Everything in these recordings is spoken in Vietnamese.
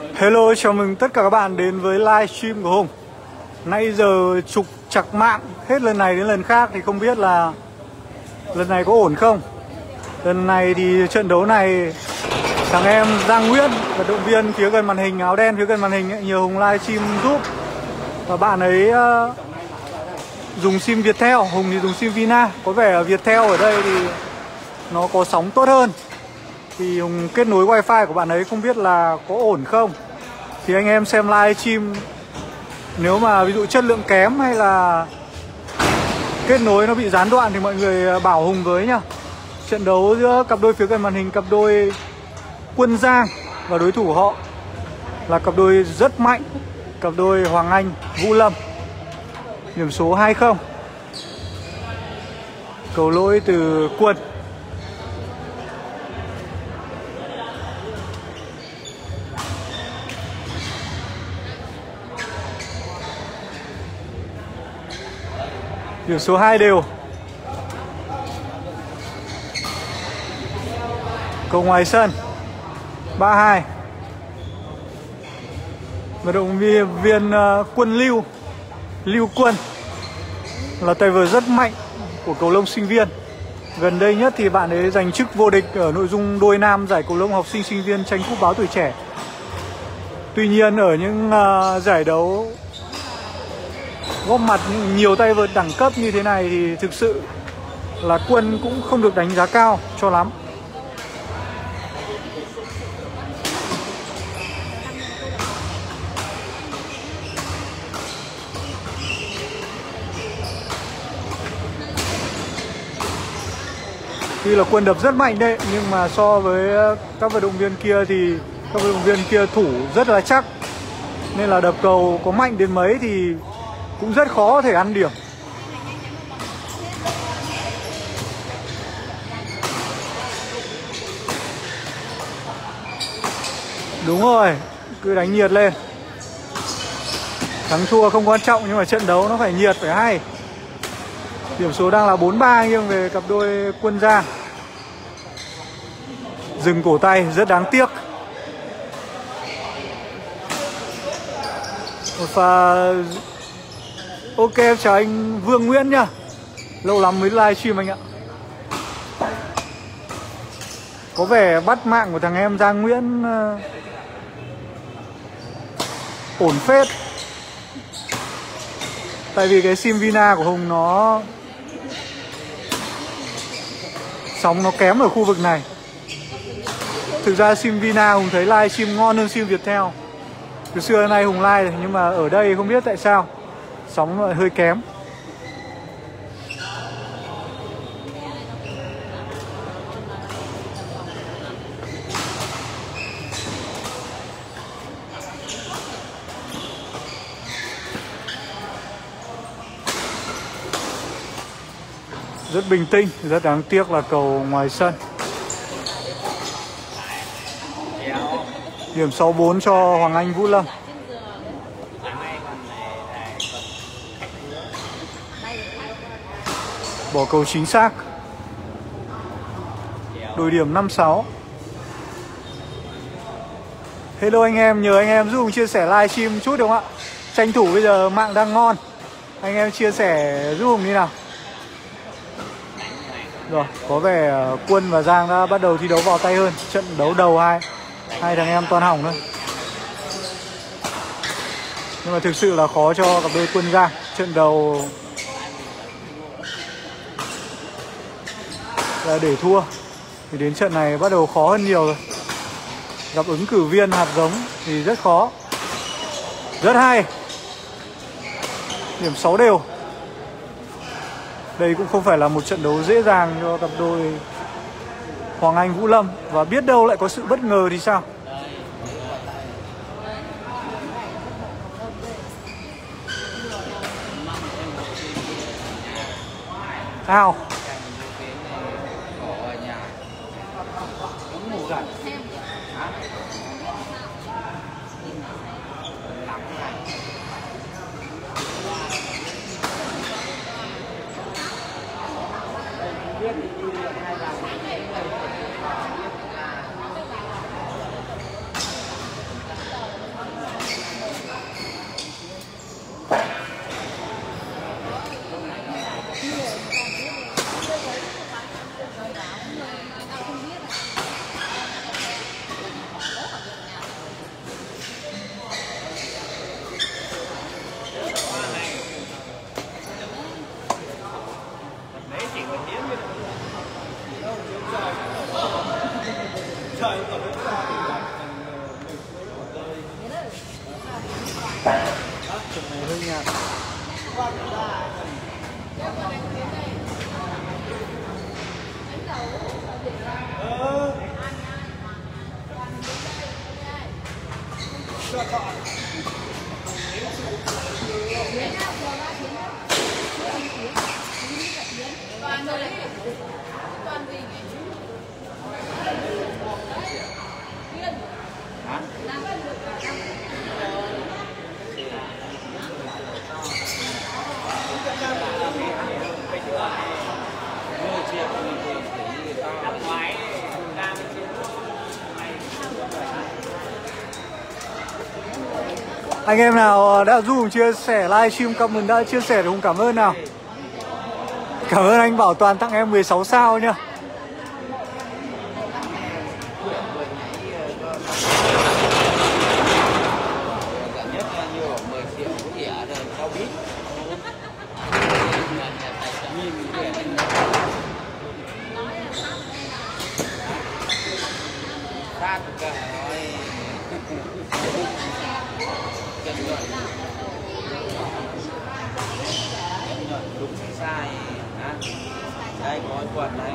Hello, chào mừng tất cả các bạn đến với livestream của Hùng. Nay giờ trục chặt mạng hết lần này đến lần khác thì không biết là lần này có ổn không. Lần này thì trận đấu này thằng em Giang Nguyễn, vận động viên phía gần màn hình áo đen phía gần màn hình ấy, nhờ Hùng livestream giúp. Và bạn ấy uh, dùng sim Viettel, Hùng thì dùng sim Vina. Có vẻ Viettel ở đây thì nó có sóng tốt hơn thì Hùng, kết nối wifi của bạn ấy không biết là có ổn không? Thì anh em xem live stream, nếu mà ví dụ chất lượng kém hay là kết nối nó bị gián đoạn thì mọi người à, bảo Hùng với nhá. Trận đấu giữa cặp đôi phía gần màn hình, cặp đôi Quân Giang và đối thủ họ là cặp đôi rất mạnh, cặp đôi Hoàng Anh, Vũ Lâm. Điểm số 20 cầu lỗi từ Quân. Điểm số 2 đều. Cầu ngoài sân 3-2 Vận động viên, viên uh, Quân Lưu Lưu Quân Là tay vợt rất mạnh Của cầu lông sinh viên. Gần đây nhất thì bạn ấy giành chức vô địch Ở nội dung đôi nam giải cầu lông học sinh sinh viên Tranh cúp báo tuổi trẻ. Tuy nhiên ở những uh, giải đấu góp mặt nhiều tay vợt đẳng cấp như thế này thì thực sự là quân cũng không được đánh giá cao cho lắm. Tuy là quân đập rất mạnh đấy, Nhưng mà so với các vận động viên kia thì Các vận động viên kia thủ rất là chắc. Nên là đập cầu có mạnh đến mấy thì cũng rất khó có thể ăn điểm Đúng rồi, cứ đánh nhiệt lên. Thắng thua không quan trọng nhưng mà trận đấu nó phải nhiệt, phải hay. Điểm số đang là 4-3 nghiêng về cặp đôi quân gia. Dừng cổ tay rất đáng tiếc. Một pha Ok, em chào anh Vương Nguyễn nhá. Lâu lắm mới livestream anh ạ. Có vẻ bắt mạng của thằng em Giang Nguyễn ờ, Ổn phết. Tại vì cái sim Vina của Hùng nó Sóng nó kém ở khu vực này. Thực ra sim Vina Hùng thấy livestream ngon hơn sim Viettel. Từ xưa nay Hùng live nhưng mà ở đây không biết tại sao sóng lại hơi kém. Rất bình tĩnh, rất đáng tiếc là cầu ngoài sân. Điểm 64 cho Hoàng Anh Vũ Lâm. Bỏ cầu chính xác. Đổi điểm 56 Hello anh em, nhờ anh em giúp chia sẻ livestream chút được không ạ? Tranh thủ bây giờ mạng đang ngon. Anh em chia sẻ giúp đi nào. Rồi, có vẻ ờ, Quân và Giang đã bắt đầu thi đấu vào tay hơn. Trận đấu đầu hai. Hai thằng em toàn hỏng thôi. Nhưng mà thực sự là khó cho cặp đôi Quân Giang. Trận đầu để thua. Thì đến trận này bắt đầu khó hơn nhiều rồi. Gặp ứng cử viên hạt giống thì rất khó. Rất hay. Điểm 6 đều. Đây cũng không phải là một trận đấu dễ dàng cho cặp đôi Hoàng Anh, Vũ Lâm. Và biết đâu lại có sự bất ngờ thì sao? Ao. Anh em nào ờ, đã giúp chia sẻ livestream comment đã chia sẻ thì cũng cảm ơn nào. Cảm ơn anh Bảo Toàn tặng em 16 sao nhá phát cả rồi chân luận chân luận đúng hay sai hả đây có quần này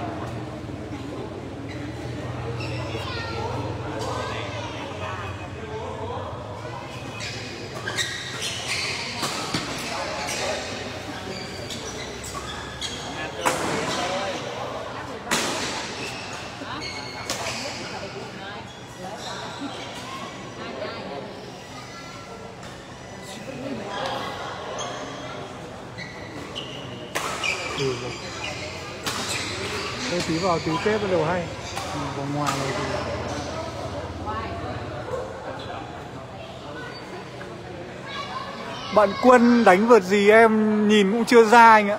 Ừ, rồi. Đây tí vào tí tết bắt đầu hay. Vòng ngoài này thì Bạn Quân đánh vượt gì em nhìn cũng chưa ra anh ạ.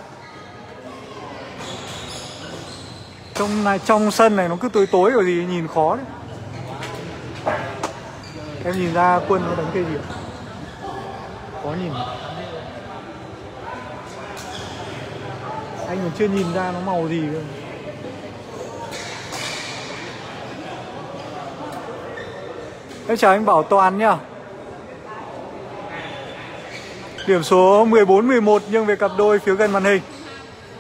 Trong này trong sân này nó cứ tối tối kiểu gì nhìn khó đấy. Em nhìn ra Quân nó đánh cây gì ạ? Khó nhìn. Anh còn chưa nhìn ra nó màu gì cơ Em chào anh Bảo Toàn nhá. Điểm số 14-11 nhưng về cặp đôi phía gần màn hình.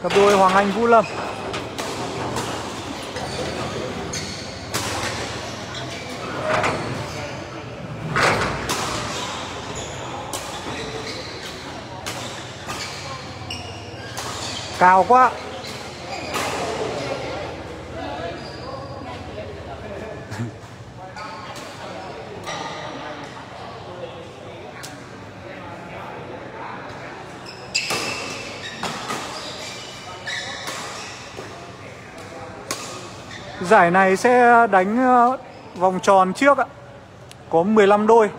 Cặp đôi Hoàng Anh Vũ Lâm. Cao quá. Giải này sẽ đánh ờ, vòng tròn trước ạ. Có 15 đôi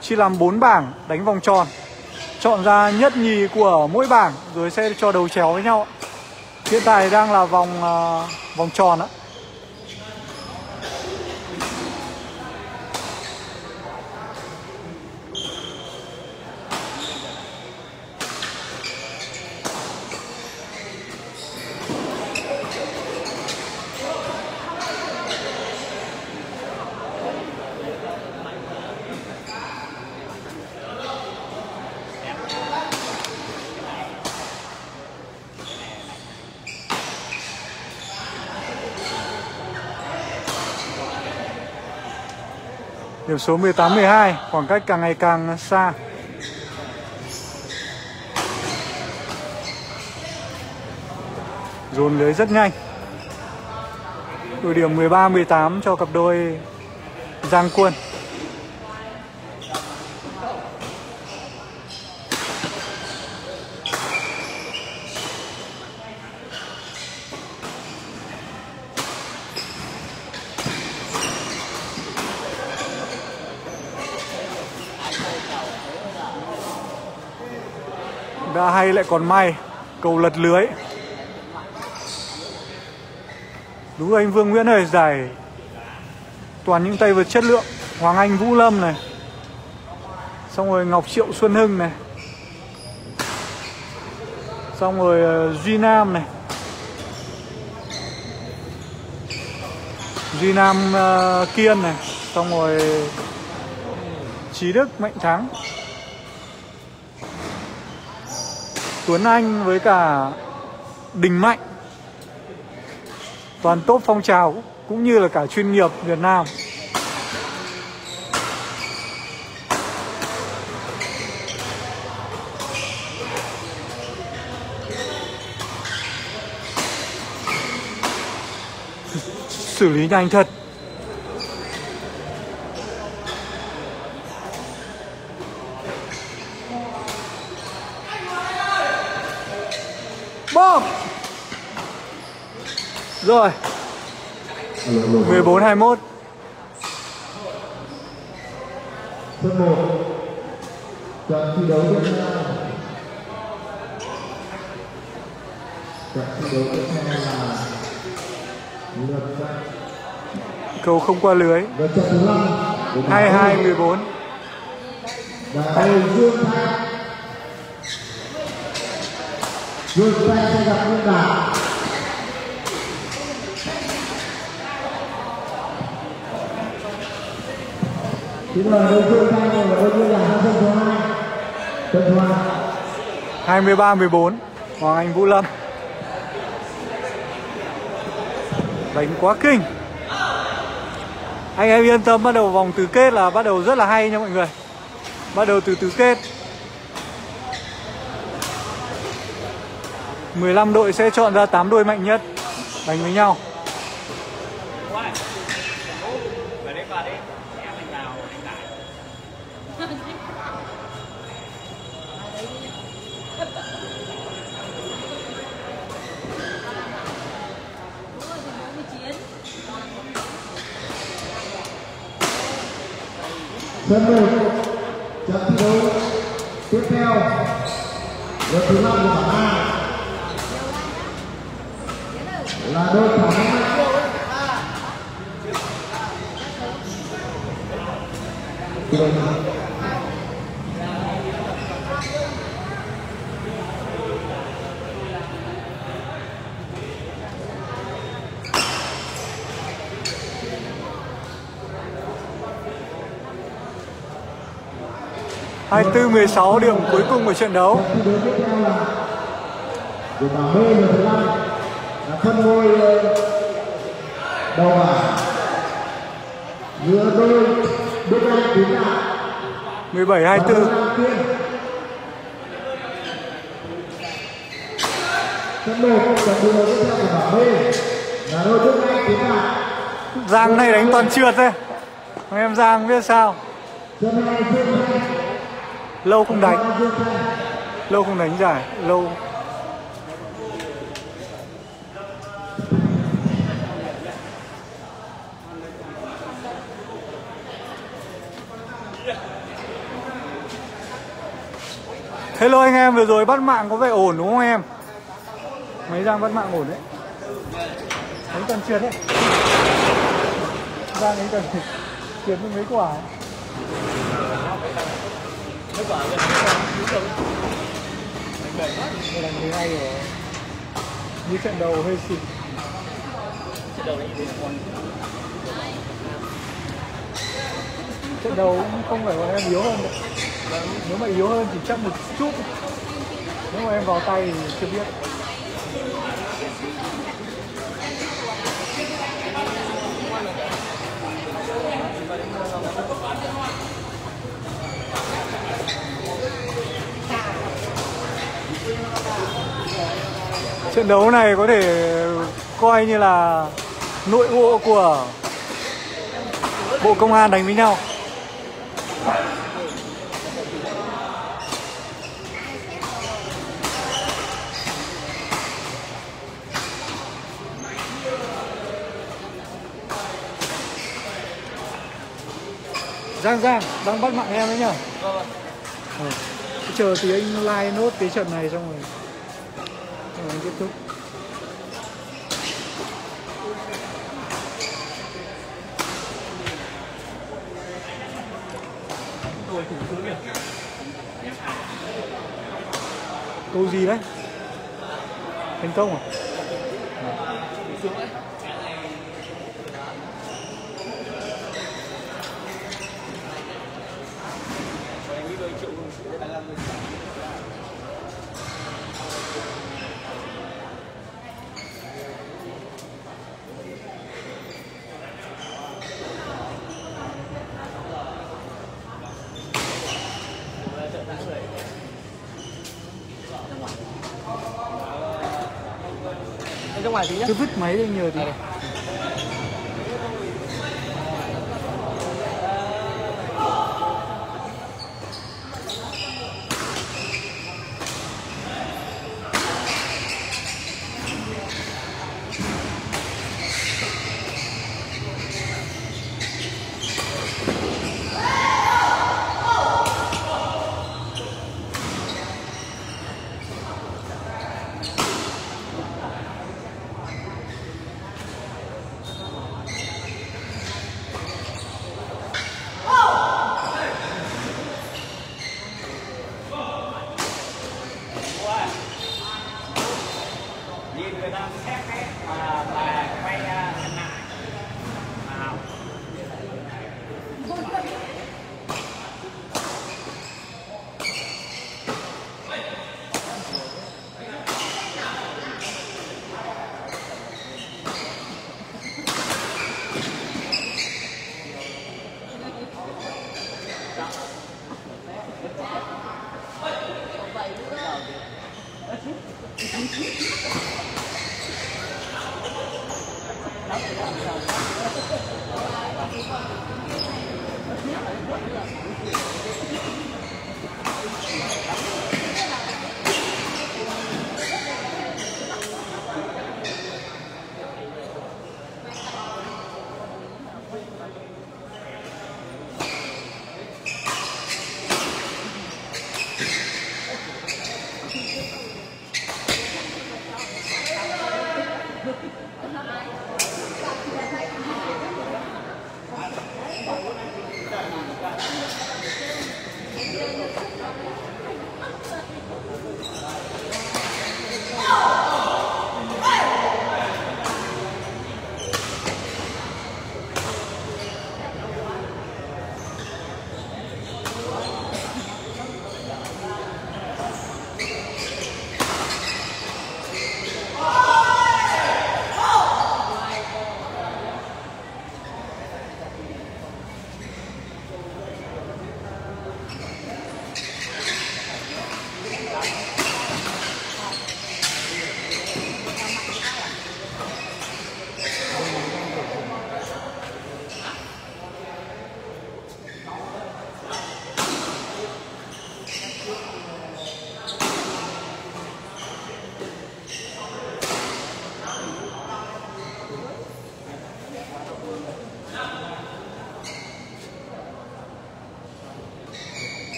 Chia làm 4 bảng đánh vòng tròn. Chọn ra nhất nhì của mỗi bảng Rồi sẽ cho đầu chéo với nhau ạ. Hiện tại đang là vòng uh, vòng tròn ạ. Điểm số 18-12 Khoảng cách càng ngày càng xa. Dồn lưới rất nhanh. Đội điểm 13-18 cho cặp đôi Giang Quân. Đã hay lại còn may. Cầu lật lưới. Đúng rồi anh Vương Nguyễn ơi Giải toàn những tay vợt chất lượng. Hoàng Anh Vũ Lâm này. Xong rồi Ngọc Triệu Xuân Hưng này. Xong rồi ờ, Duy Nam này. Duy Nam uh, Kiên này. Xong rồi Trí Đức Mạnh Thắng. Tuấn Anh với cả Đình Mạnh. Toàn top phong trào cũng như là cả chuyên nghiệp Việt Nam. Xử lý nhanh thật bom rồi. 14 21 Sân 1 Trận thi đấu tiếp theo Trận thi đấu tiếp theo là lượt trận cầu không qua lưới. lượt trận thứ 5 22 14 Và đây Dương Thanh Dương Thanh sẽ gặp Nguyên Đạt Xin mời đôi Dương Thanh và đôi Nguyên Đạt sang sân thứ 2 Sân thứ 2 23 14 Hoàng Anh Vũ Lâm. Đánh quá kinh. Anh em yên tâm, bắt đầu vòng tứ kết là bắt đầu rất là hay nha mọi người. Bắt đầu từ tứ kết. 15 đội sẽ chọn ra 8 đôi mạnh nhất. Đánh với nhau Về đấy vào đi. Em mình vào đánh lại sân một trận thi đấu tiếp theo lượt thứ năm 24-16 điểm cuối cùng của trận đấu. phân ngôi đầu bảng giữa đôi Đức Anh Tín Lạc 17 24 trận đấu trận đấu tiếp theo của bảng B là đôi Đức Anh Tín Lạc Giang này đánh toàn trượt đấy. Em Giang biết sao. Trận Lâu không đánh. Lâu không đánh giải, Lâu. Hello anh em, vừa rồi bắt mạng có vẻ ổn đúng không em? Mấy Giang bắt mạng ổn đấy. Đánh cần trượt đấy. Giang ấy cần trượt mấy quả. ấy. Đây là người hay rồi. Như trận đầu hơi xịt Trận đầu cũng không phải bọn em yếu hơn. Đâu Nếu mà yếu hơn thì chắc một chút. Nếu mà em vào tay thì chưa biết. Trận đấu này có thể coi như là nội bộ của Bộ Công an đánh với nhau. Giang Giang, đang bắt mạng em đấy nhá. Ừ. Chờ tí anh like nốt cái trận này xong rồi không tiếp xúc. Câu gì đấy? Thành công à? Ngoài tí nhá. Cứ vứt máy đi nhờ thì nhìn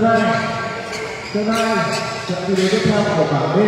sân hai sân hai trận thi đấu tiếp theo của bảng B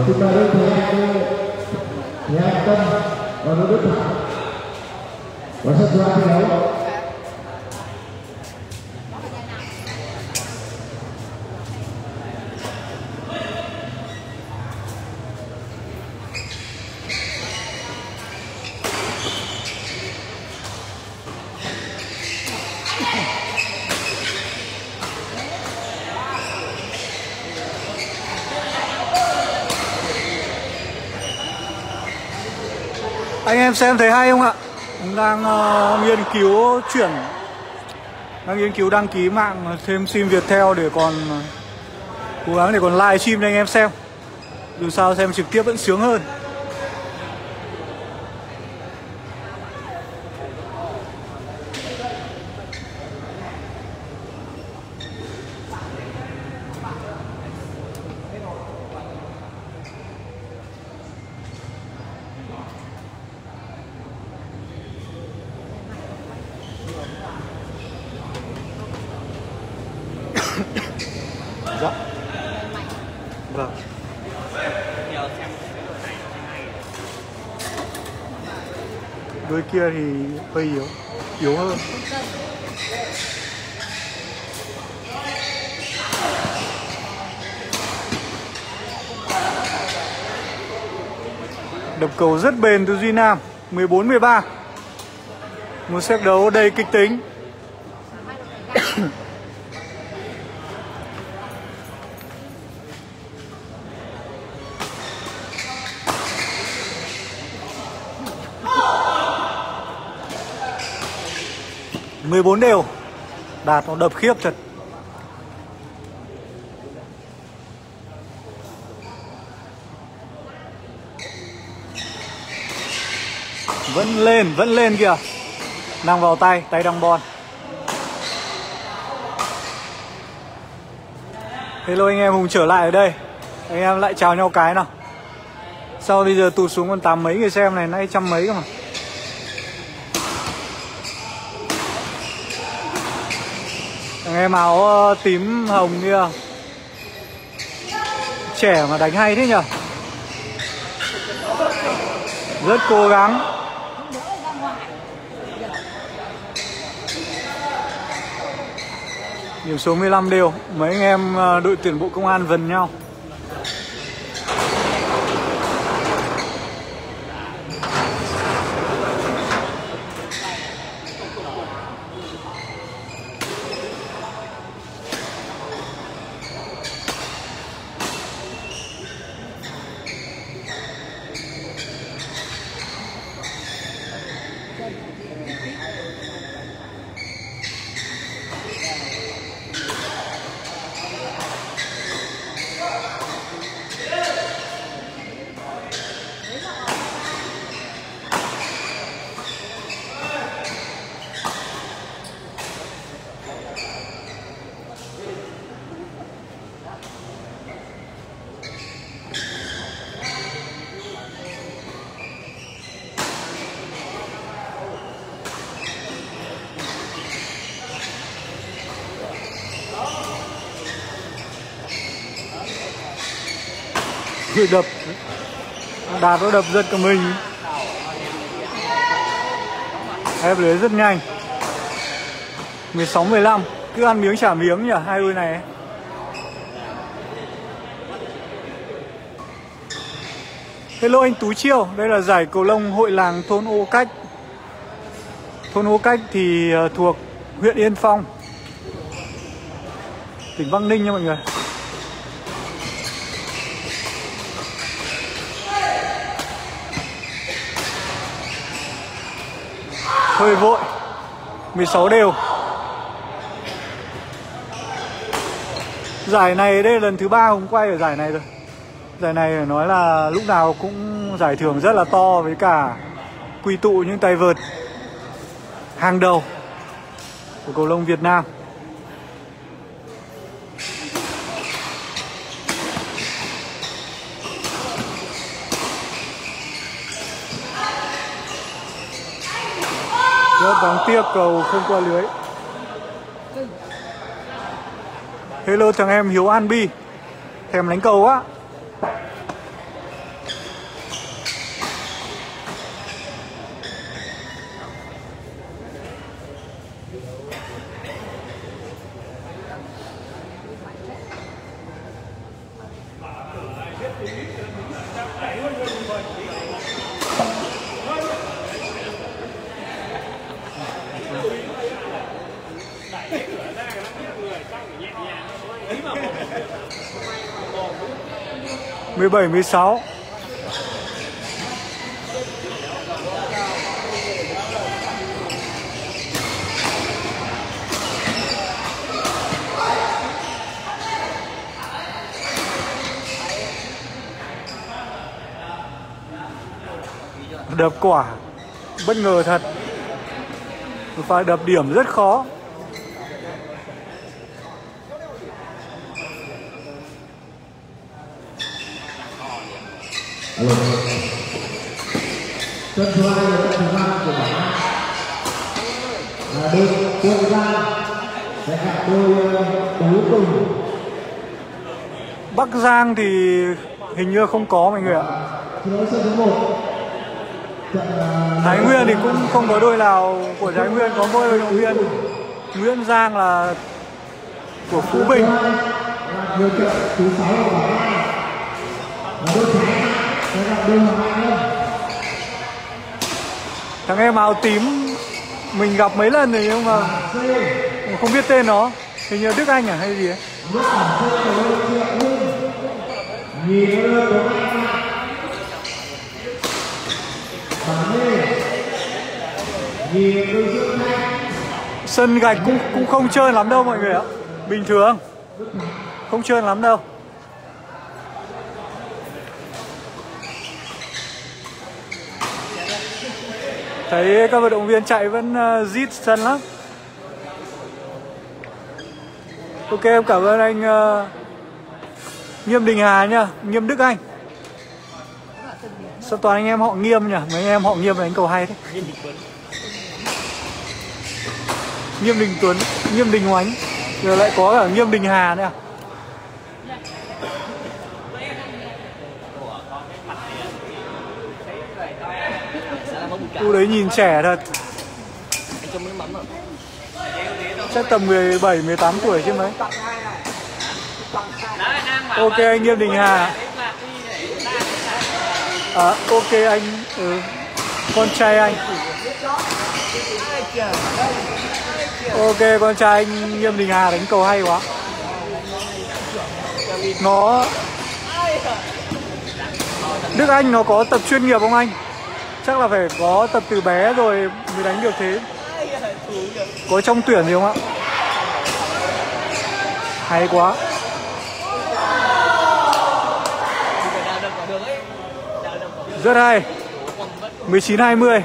Ờ, chúng ta đến thế anh thế anh tâm và đôi đức thắng và sân số hai thi đấu Anh em xem thấy hay không ạ? Đang uh, nghiên cứu chuyển đang nghiên cứu đăng ký mạng ờ, thêm sim Viettel để còn ờ, cố gắng để còn live stream cho anh em xem. Dù sao xem trực tiếp vẫn sướng hơn. Dạ. Vâng. Nhiều xem cái đội này nó hay Đôi kia thì hơi yếu, yếu hơn. Đập cầu rất bền từ Duy Nam 14-13 Một set đấu đầy kịch tính. mười bốn đều. Đạt nó đập khiếp thật. Vẫn lên, vẫn lên kìa. Đang vào tay, tay đang bon. Hello anh em Hùng trở lại ở đây. Anh em lại chào nhau cái nào. Sao bây giờ tụt xuống còn tám mấy người xem này Nay trăm mấy cơ mà. Thằng em áo ờ, tím hồng kia. Trẻ mà đánh hay thế nhở? Rất cố gắng. Điểm số 15 đều. Mấy anh em ờ, đội tuyển bộ công an vần nhau. tự đập. Đạt nó đập giật cả mình. Em lưới rất nhanh. 16 15 cứ ăn miếng trả miếng nhỉ hai đôi này. Hello anh Tú Chiêu, đây là giải cầu lông hội làng thôn Ô Cách. Thôn Ô Cách thì ờ, thuộc huyện Yên Phong. Tỉnh Bắc Ninh nha mọi người. Hơi vội. 16 đều. Giải này đây là lần thứ ba Hùng quay ở giải này rồi. Giải này phải nói là lúc nào cũng giải thưởng rất là to với cả quy tụ những tay vợt hàng đầu của cầu lông Việt Nam. Rất đáng tiếc, cầu không qua lưới. Hello thằng em Hiếu An Bi, Thèm đánh cầu á mười bảy mười sáu. Đập quả. Bất ngờ thật. Phải đập điểm rất khó. Chân thứ hai là chân thứ 5 của bản là đôi Quân Giang sẽ gặp đôi ờ, Tú Tùng Bắc Giang thì hình như không có mọi người ạ. Thái Nguyên thì cũng không có đôi nào của Thái Nguyên có mỗi đội viên. Nguyễn Giang là của Phú Bình thằng em áo tím, mình gặp mấy lần rồi nhưng mà không biết tên nó. Hình như Đức Anh à hay gì ấy? Sân gạch cũng cũng không trơn lắm đâu mọi người ạ. Bình thường. Không trơn lắm đâu. Thấy các vận động viên chạy vẫn rít sân lắm. Ok em cảm ơn anh uh, nghiêm đình hà nhá nghiêm đức anh. Sao toàn anh em họ nghiêm nhỉ? Mấy anh em họ nghiêm là đánh cầu hay thế. Nghiêm đình tuấn. Nghiêm đình oánh giờ lại có cả nghiêm đình hà nữa. à? Cô đấy nhìn trẻ thật Chắc tầm 17, 18 tuổi chứ mấy Ok anh Nghiêm Đình Hà À ok anh ừ. Con trai anh Ok con trai anh Nghiêm Đình Hà đánh cầu hay quá Nó Đức Anh nó có tập chuyên nghiệp không anh? Chắc là phải có tập từ bé rồi mới đánh được thế. Có trong tuyển gì không ạ? Hay quá. Rất hay. 19-20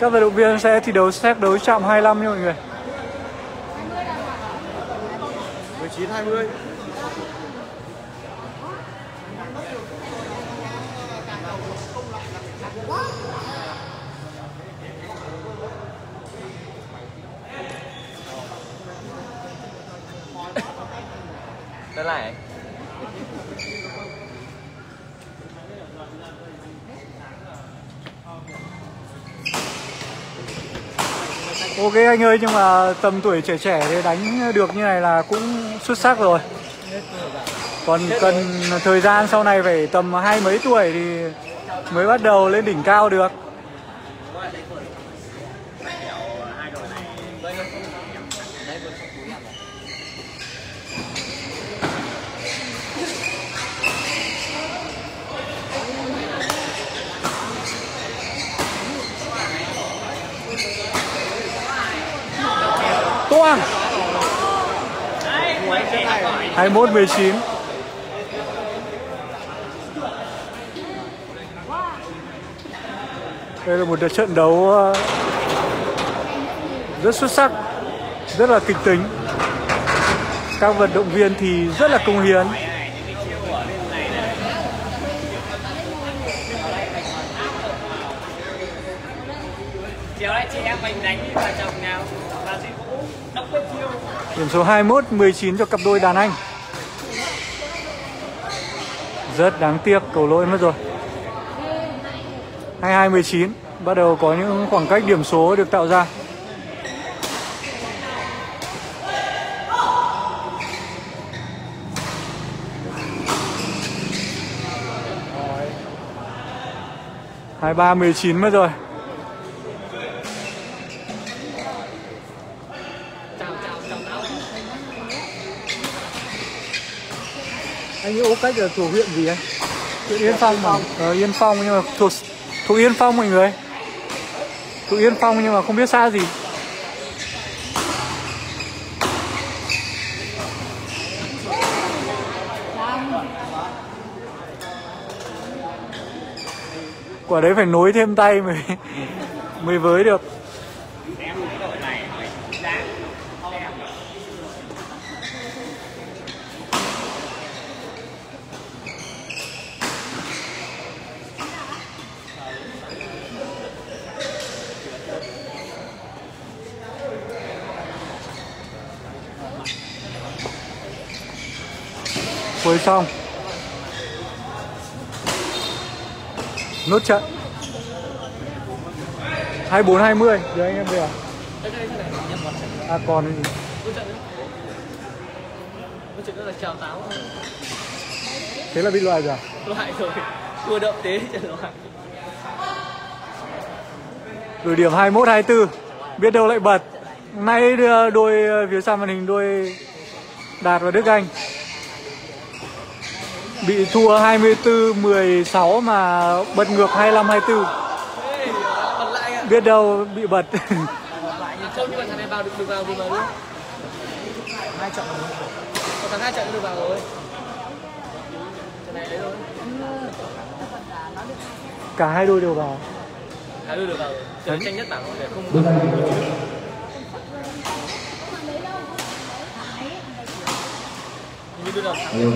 Các vận động viên sẽ thi đấu xét đấu chạm 25 nha mọi người. 19 20. Ok anh ơi nhưng mà tầm tuổi trẻ trẻ thì đánh được như này là cũng xuất sắc rồi. Còn cần thời gian sau này phải tầm hai mấy tuổi thì mới bắt đầu lên đỉnh cao được 21 19 Đây là một trận đấu ờ, rất xuất sắc, rất là kịch tính. Các vận động viên thì rất là công hiến. chiều nay chị em mình đánh vợ chồng nào là gì vũ đốc quyết chiêu Điểm số 21 19 cho cặp đôi đàn anh. Rất đáng tiếc, cầu lỗi mất rồi. 22 19 bắt đầu có những khoảng cách điểm số được tạo ra. hai ba mười chín mất rồi ô Cách là thuộc huyện gì anh? Huyện Yên Phong mà. Ờ, Yên Phong nhưng mà thuộc thuộc Yên Phong mọi người. Thuộc Yên Phong nhưng mà không biết xa gì. Quả đấy phải nối thêm tay mới mới với được. em cái đội này hỏi đáng em Cuối xong. Nốt trận. 24 20, giờ anh em về à? À còn cái gì? Chuyện đó là chào táo Thế là bị loại rồi à? loại rồi thua đậm tế trận loại Đổi điểm 21 24. Biết đâu lại bật. Nay đôi ờ, phía sau màn hình đôi Đạt và Đức Anh bị thua 24 16 mà bật ngược 25 24. Ê, ạ Biết đâu bị bật. không nhưng mà thằng này vào được được vào được vào luôn hai trận rồi còn thằng hai trận được vào rồi trận này đấy thôi Cả hai đôi đều vào. hai đứa được vào rồi trận tranh nhất bảng rồi để không bên này thì như đưa đầu thắng ừ.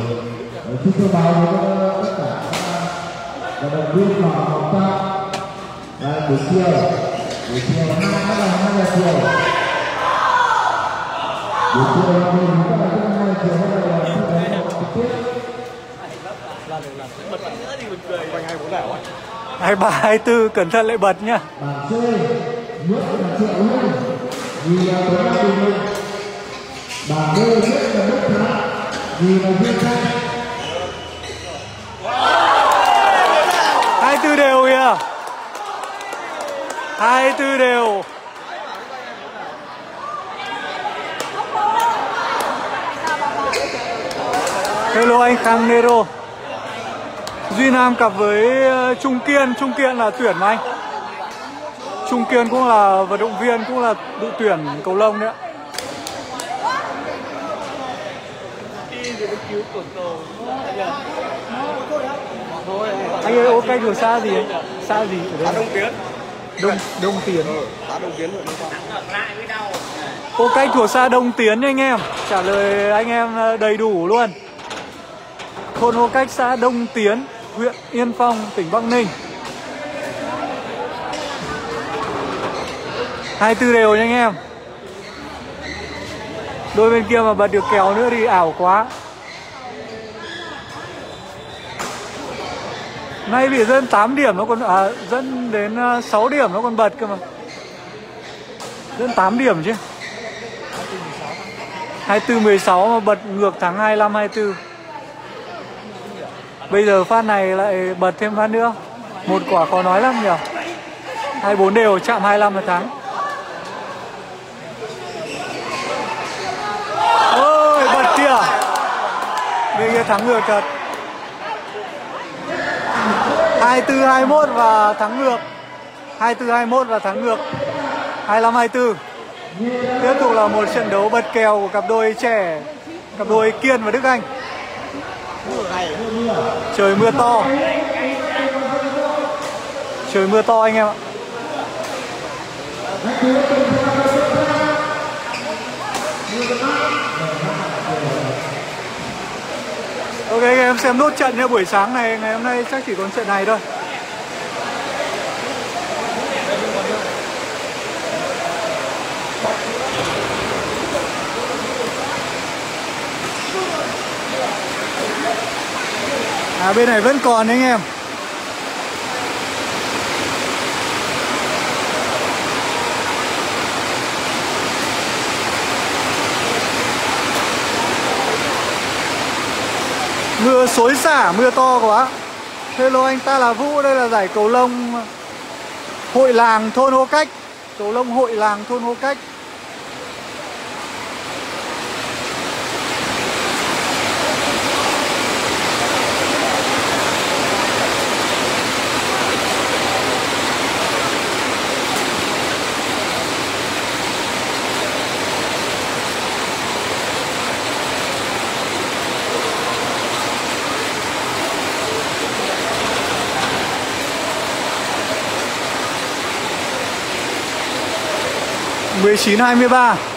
Chúng tôi báo với tất cả các vận động viên của học tập là buổi chiều buổi chiều hai bắt đầu hai giờ chiều buổi chiều là mình bắt đầu từ hai giờ chiều bắt đầu là thi đấu trực tiếp bật ba nữa thì hai tư, cẩn thận lại bật nhá. bảng C nước là triệu hưng vì là tối nay bình minh bảng D là vì là viên thanh 24 đều kìa. 24 đều. Hello anh Khang Nero. Duy Nam cặp với ờ, Trung Kiên, Trung Kiên là tuyển mà anh. Trung Kiên cũng là vận động viên, cũng là đội tuyển cầu lông đấy ạ. đi rồi nó cứu cột cầu thôi Anh ơi, ô canh của xa gì? Xa gì ở đây? đông tiến Đông Đông Tiến. xã đông tiến đâu Ô canh thuộc xa Đông Tiến nha anh em. Trả lời anh em ờ, đầy đủ luôn. Thôn Ô Cách xã Đông Tiến, huyện Yên Phong, tỉnh Bắc Ninh. 24 đều nha anh em. Đôi bên kia mà bật được kèo nữa thì ảo quá. Nay bị dân 8 điểm nó còn à, dân đến à, 6 điểm nó còn bật cơ mà. dẫn 8 điểm chứ. 24 16 mà bật ngược tháng 25 24 Bây giờ phát này lại bật thêm phát nữa. Một quả khó nói lắm nhỉ. 24 đều chạm 25 là thắng Ôi bật kìa. Bên kia thắng ngược thật. 24 21 và thắng ngược. 24 21 và thắng ngược. 25 24 Tiếp tục là một trận đấu bật kèo của cặp đôi trẻ, Cặp đôi Kiên và Đức Anh. Trời mưa to. Trời mưa to anh em ạ. Ok, anh em xem nốt trận nha buổi sáng này, Ngày hôm nay chắc chỉ còn trận này thôi. À bên này vẫn còn anh em Mưa xối xả, mưa to quá. Hello anh ta là Vũ, đây là giải cầu lông Hội làng thôn Hô Cách. Cầu lông hội làng thôn Hô Cách. 1923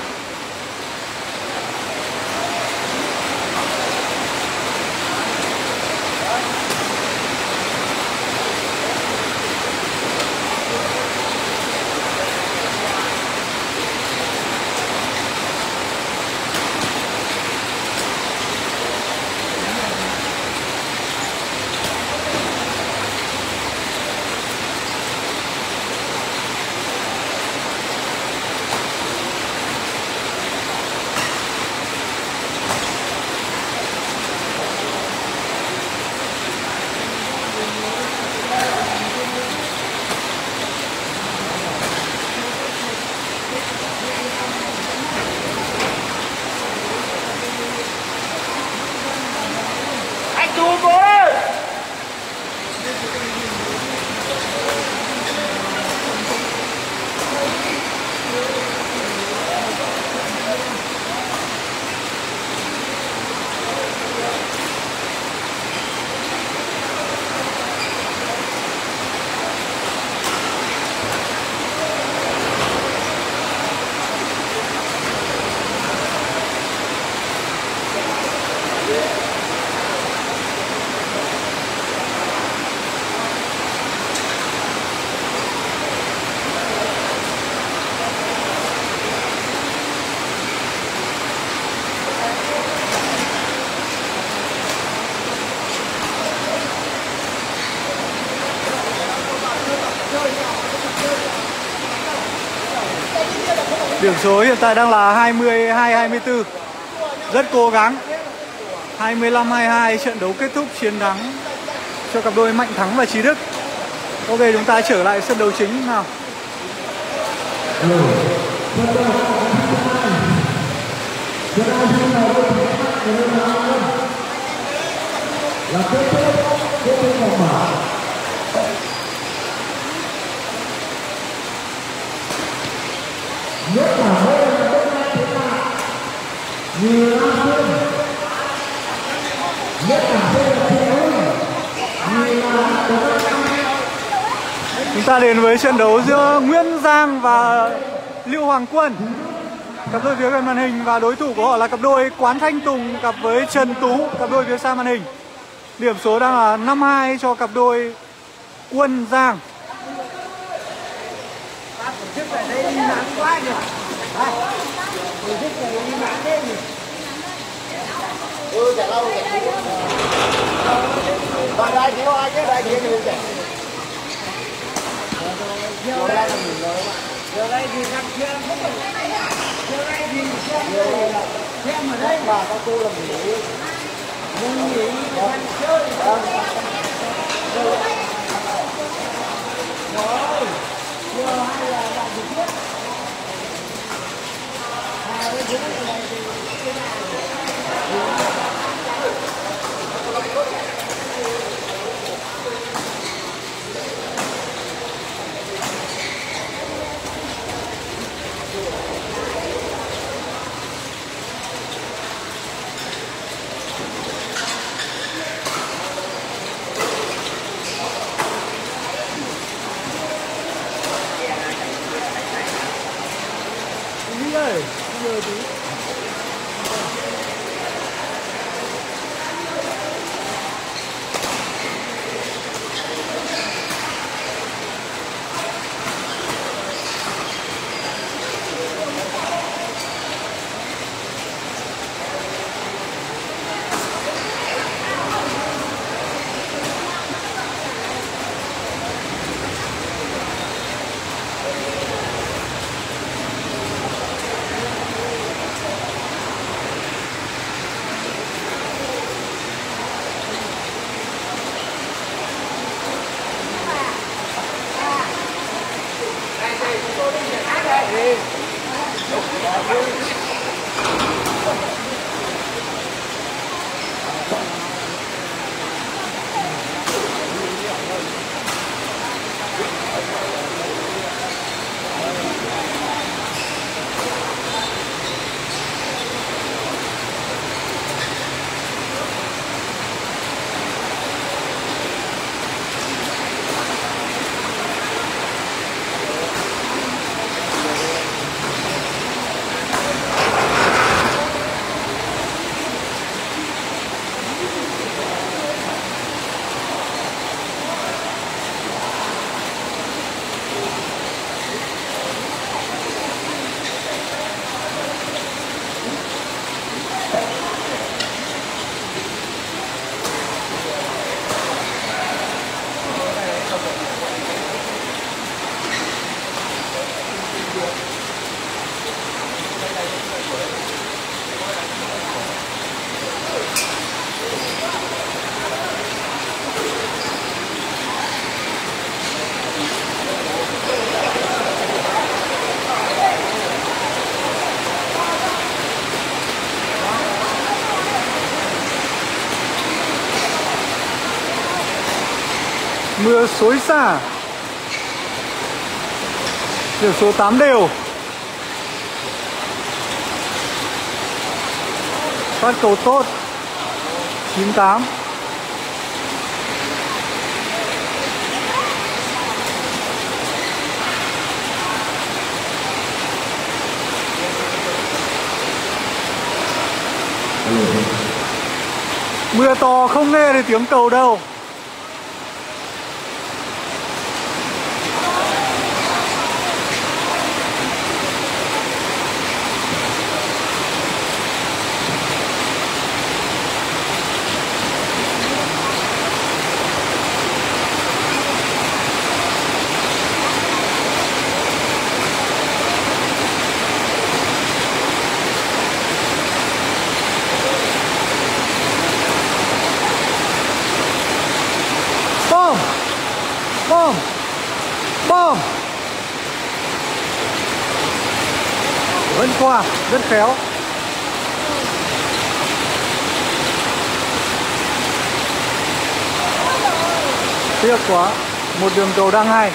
Điểm số hiện tại đang là 22 24. Rất cố gắng. 25 22 trận đấu kết thúc chiến thắng cho cặp đôi Mạnh Thắng và Trí Đức. Ok, chúng ta trở lại sân đấu chính nào. là kết thúc kết thúc nhất là Chúng ta đến với trận đấu giữa Nguyễn Giang và Lưu Hoàng Quân. Cặp đôi phía gần màn hình và đối thủ của họ là cặp đôi Quán Thanh Tùng cặp với Trần Tú, cặp đôi phía xa màn hình. Điểm số đang là 5-2 cho cặp đôi Quân Giang. Ừ chạy lâu rồi đây chỉ ai cái đây thì chạy Vô đây là mình rồi giờ đây thì thằng kia không giờ đây thì xem xem ở đây và các cô là nghỉ mình nghỉ ăn chơi rồi giờ hai là bạn trực tiếp này thì xối xả Điểm số 8 đều. Phát cầu tốt. 98 Mưa to không nghe được tiếng cầu đâu bom bom bom vẫn qua rất khéo. Tiếc quá một đường cầu đang hay.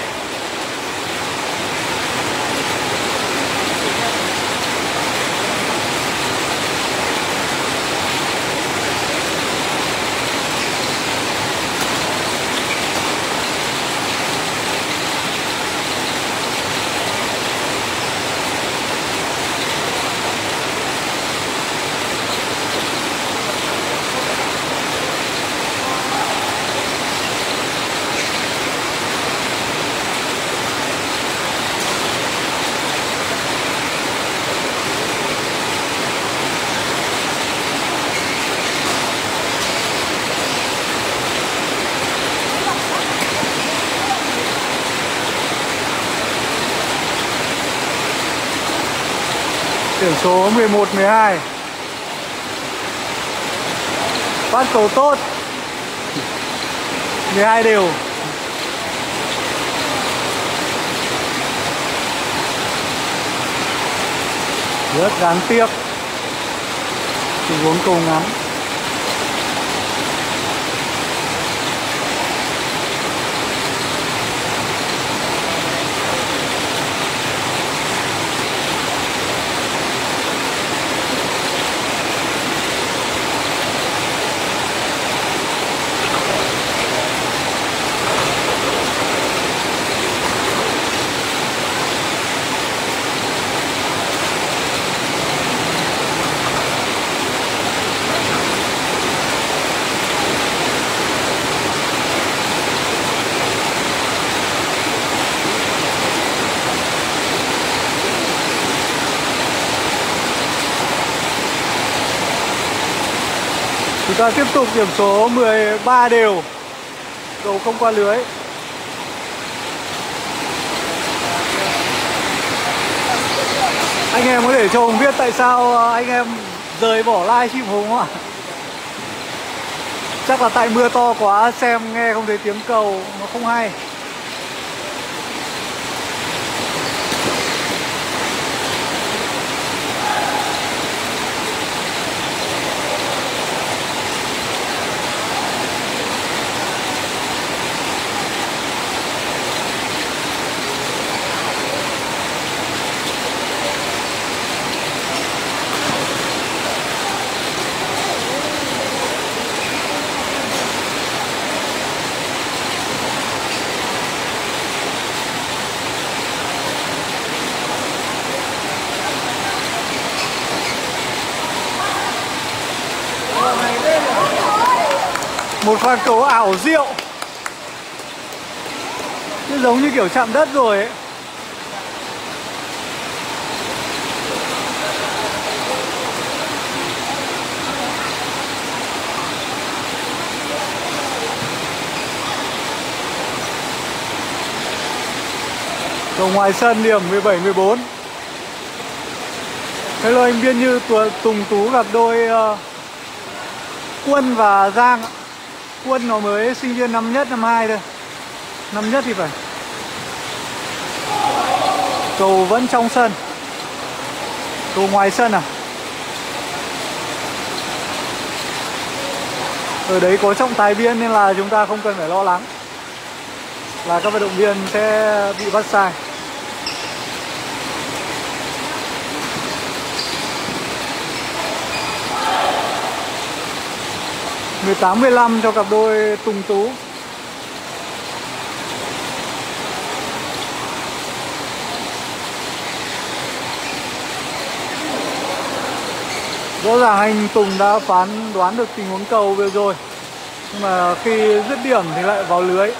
Số 11 12 Phát cầu tốt. 12 đều. Rất đáng tiếc. Tình huống cầu ngắn. Ta tiếp tục điểm số 13 đều. Cầu không qua lưới. Anh em có thể cho Hùng biết tại sao ờ, anh em rời bỏ live stream Hùng không ạ? Chắc là tại mưa to quá, xem nghe không thấy tiếng cầu, nó không hay. Một cầu ảo diệu. Nó giống như kiểu chạm đất rồi ấy. Cầu ngoài sân điểm 17-14 Hello anh Biên Như Tùng Tú gặp đôi uh, Quân và Giang ạ. Quân nó mới sinh viên năm nhất, năm hai thôi. Năm nhất thì phải. Cầu vẫn trong sân. Cầu ngoài sân à? Ở đấy có trọng tài viên nên là chúng ta không cần phải lo lắng. Là các vận động viên sẽ bị bắt sai. 18 15 cho cặp đôi Tùng Tú. Rõ ràng anh Tùng đã phán đoán được tình huống cầu vừa rồi Nhưng mà khi dứt điểm thì lại vào lưới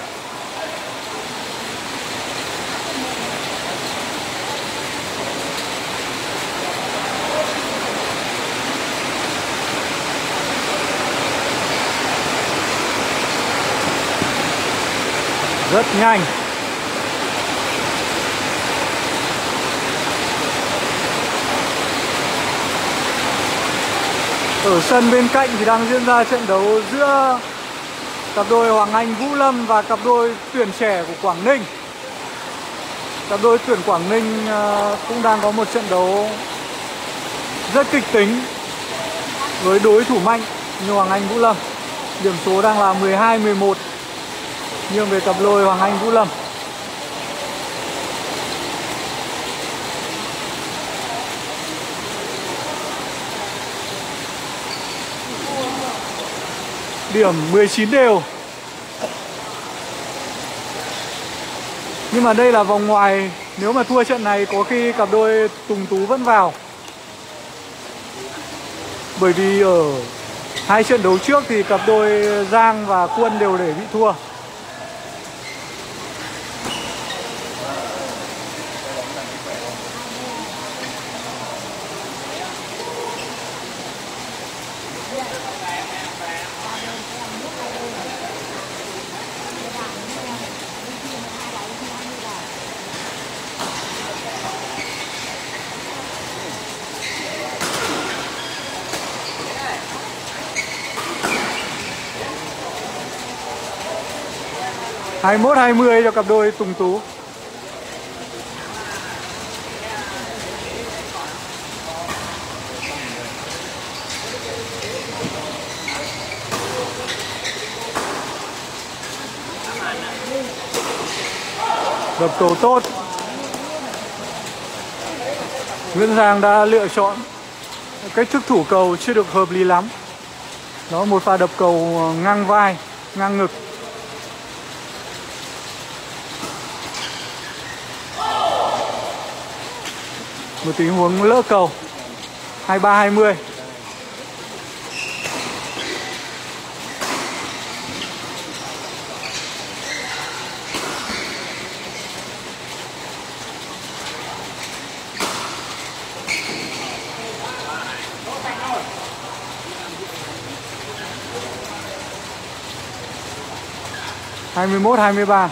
rất nhanh. Ở sân bên cạnh thì đang diễn ra trận đấu giữa cặp đôi Hoàng Anh Vũ Lâm và cặp đôi tuyển trẻ của Quảng Ninh. Cặp đôi tuyển Quảng Ninh ờ, cũng đang có một trận đấu rất kịch tính với đối thủ mạnh như Hoàng Anh Vũ Lâm. Điểm số đang là 12-11 nghiêng về cặp đôi Hoàng Anh Vũ Lâm. Điểm 19 đều. Nhưng mà đây là vòng ngoài. Nếu mà thua trận này, có khi cặp đôi Tùng Tú vẫn vào. Bởi vì ở hai trận đấu trước thì cặp đôi Giang và Quân đều để bị thua. 21 20 cho cặp đôi Tùng Tú. Đập cầu tốt. Nguyễn Giang đã lựa chọn cách thức thủ cầu chưa được hợp lý lắm. Đó một pha đập cầu ngang vai, ngang ngực một tình huống lỡ cầu. 23 20 21 23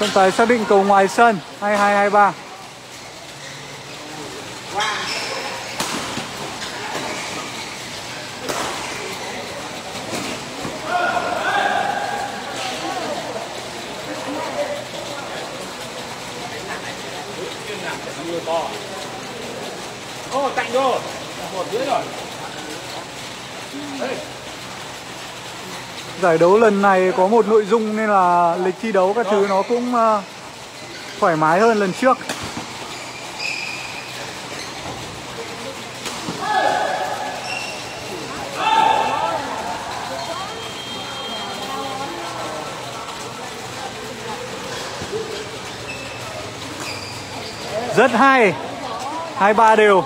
Trọng tài xác định cầu ngoài sân. 2223 Giải đấu lần này có một nội dung nên là lịch thi đấu các thứ nó cũng uh, thoải mái hơn lần trước. Rất hay. Hai ba đều.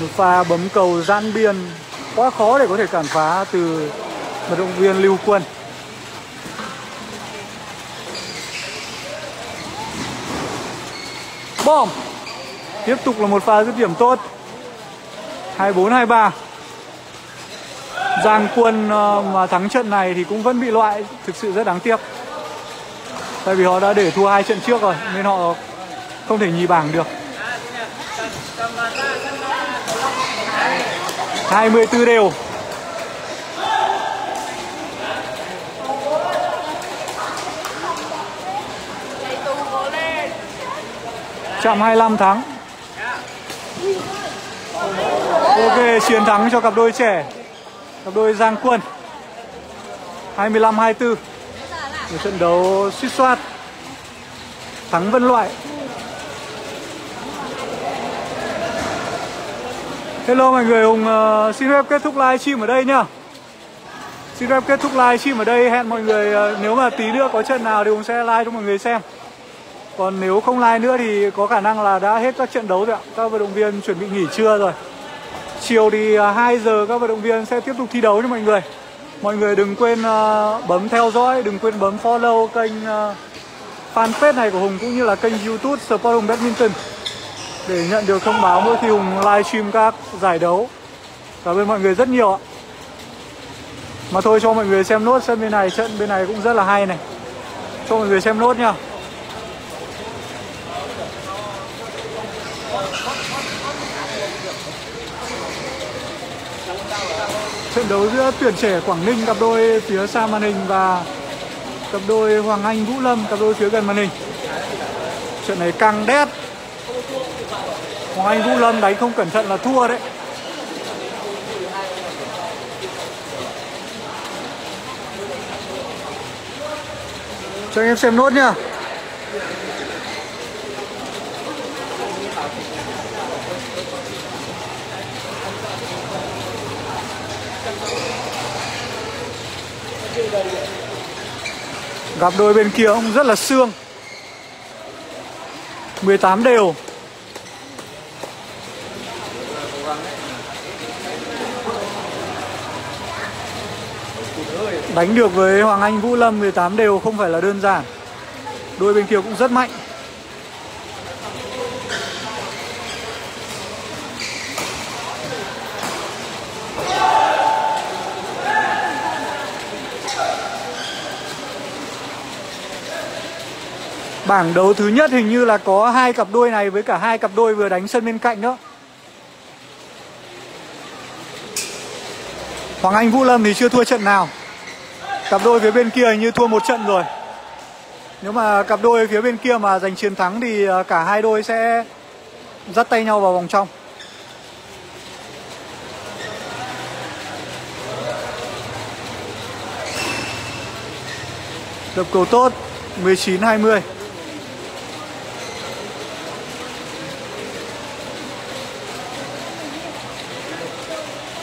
Một pha bấm cầu gian biên quá khó để có thể cản phá từ vận động viên Lưu Quân. Bom. Tiếp tục là một pha dứt điểm tốt. 24 23. Giang Quân ờ, mà thắng trận này thì cũng vẫn bị loại, thực sự rất đáng tiếc. Tại vì họ đã để thua hai trận trước rồi nên họ không thể nhì bảng được. 24 đều. Chạm 25 thắng. Ok, chiến thắng cho cặp đôi trẻ. Cặp đôi Giang Quân. 25-24 Một trận đấu suýt soát. Thắng vân loại. Hello mọi người, Hùng uh, xin phép kết thúc live stream ở đây nhá. Xin phép kết thúc live stream ở đây Hẹn mọi người uh, nếu mà tí nữa có trận nào thì Hùng sẽ live cho mọi người xem. Còn nếu không live nữa thì có khả năng là đã hết các trận đấu rồi ạ. Các vận động viên chuẩn bị nghỉ trưa rồi. Chiều thì ờ, uh, 2 giờ các vận động viên sẽ tiếp tục thi đấu cho mọi người. Mọi người đừng quên uh, bấm theo dõi, đừng quên bấm follow kênh uh, fanpage này của Hùng cũng như là kênh youtube Sport Hùng Badminton để nhận được thông báo mỗi khi Hùng livestream các giải đấu. Cảm ơn mọi người rất nhiều ạ. Mà thôi cho mọi người xem nốt sân bên này, trận bên này cũng rất là hay này. Cho mọi người xem nốt nha. Trận đấu giữa tuyển trẻ Quảng Ninh cặp đôi phía xa màn hình và cặp đôi Hoàng Anh Vũ Lâm cặp đôi phía gần màn hình. Trận này căng đét anh Vũ Lâm đánh không cẩn thận là thua đấy. Cho anh em xem nốt nhá. Gặp đôi bên kia ông rất là xương 18 đều. Đánh được với Hoàng Anh, Vũ Lâm 18 đều không phải là đơn giản. Đôi bên kia cũng rất mạnh. Bảng đấu thứ nhất hình như là có hai cặp đôi này với cả hai cặp đôi vừa đánh sân bên cạnh đó. Hoàng Anh, Vũ Lâm thì chưa thua trận nào. Cặp đôi phía bên kia như thua một trận rồi. Nếu mà cặp đôi phía bên kia mà giành chiến thắng Thì à, cả hai đôi sẽ dắt tay nhau vào vòng trong. Đập cầu tốt 19-20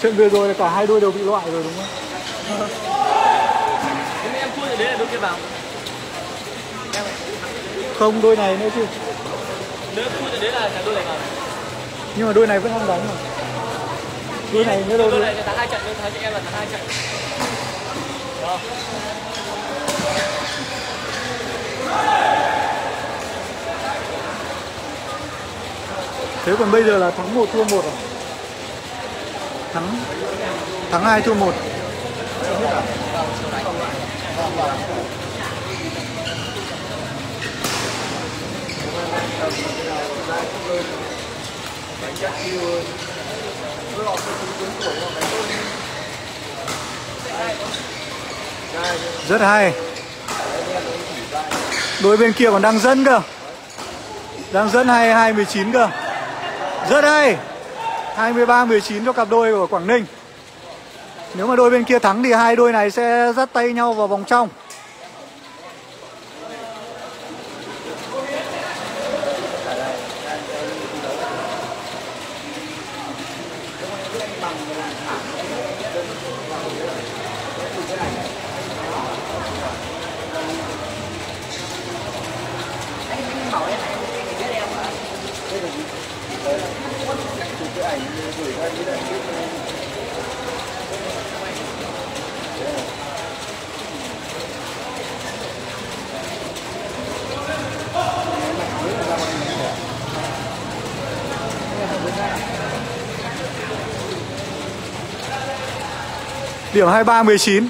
Trận vừa rồi là cả hai đôi đều bị loại rồi, đúng không? Thế em thua thì đấy là đôi kia vào Không đôi này nữa chứ. Nếu thua thì đấy là cả đôi này vào Nhưng mà đôi này vẫn không đánh mà. Đôi này nữa đâu Đôi này thắng hai trận, đôi thắng chị em là thắng hai trận. Đó Thế còn bây giờ là thắng 1 thua 1 à? Thắng Thắng 2 thua 1 rất hay. Đôi bên kia còn đang dẫn cơ. Đang dẫn 22 19 cơ. Rất hay. 23 19 cho cặp đôi của Quảng Ninh. Nếu mà đôi bên kia thắng thì hai đôi này sẽ dắt tay nhau vào vòng trong. Điểm 23 19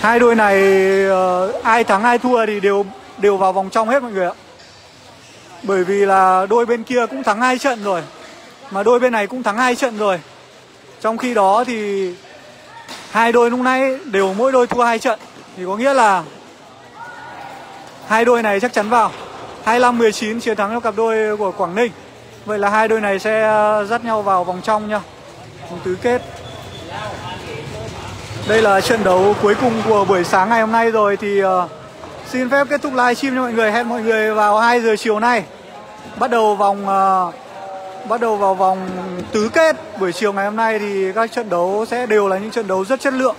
Hai đôi này uh, ai thắng ai thua thì đều đều vào vòng trong hết mọi người ạ. Bởi vì là đôi bên kia cũng thắng hai trận rồi. Mà đôi bên này cũng thắng hai trận rồi. Trong khi đó thì Hai đôi lúc nãy đều mỗi đôi thua hai trận. Thì có nghĩa là Hai đôi này chắc chắn vào. 25-19 chiến thắng cho cặp đôi của Quảng Ninh. Vậy là hai đôi này sẽ ờ, dắt nhau vào vòng trong nha Vòng tứ kết. Đây là trận đấu cuối cùng của buổi sáng ngày hôm nay rồi Thì uh, Xin phép kết thúc livestream cho mọi người. Hẹn mọi người vào 2 giờ chiều nay. Bắt đầu vòng uh, Bắt đầu vào vòng tứ kết Buổi chiều ngày hôm nay thì các trận đấu sẽ đều là những trận đấu rất chất lượng.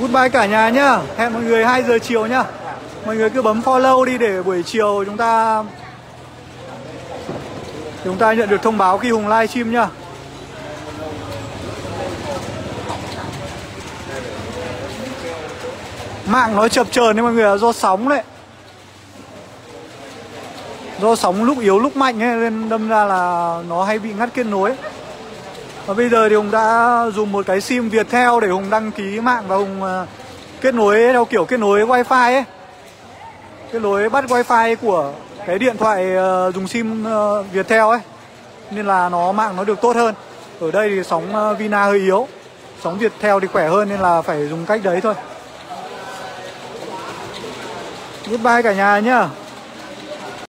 Goodbye cả nhà nhá. Hẹn mọi người 2 giờ chiều nhá. Mọi người cứ bấm follow đi để buổi chiều chúng ta Chúng ta nhận được thông báo khi Hùng livestream nhá. Mạng nó chập chờn đấy mọi người là Do sóng đấy. Do sóng lúc yếu lúc mạnh ấy, Nên đâm ra là nó hay bị ngắt kết nối. Và bây giờ thì Hùng đã dùng một cái sim Viettel Để Hùng đăng ký mạng và Hùng ờ, kết nối theo kiểu kết nối wifi ấy. Kết nối bắt wifi của cái điện thoại ờ, dùng sim ờ, Viettel ấy. Nên là nó, mạng nó được tốt hơn. Ở đây thì sóng Vina hơi yếu. Sóng Viettel thì khỏe hơn nên là phải dùng cách đấy thôi. Goodbye cả nhà nhá.